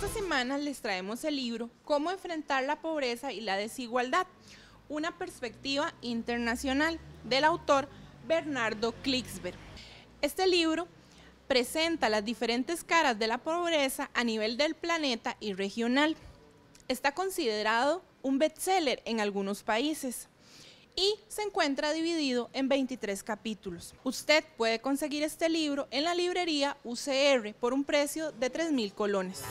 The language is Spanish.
Esta semana les traemos el libro Cómo enfrentar la pobreza y la desigualdad, una perspectiva internacional del autor Bernardo Klicksberg. Este libro presenta las diferentes caras de la pobreza a nivel del planeta y regional. Está considerado un bestseller en algunos países y se encuentra dividido en 23 capítulos. Usted puede conseguir este libro en la librería UCR por un precio de 3 mil colones.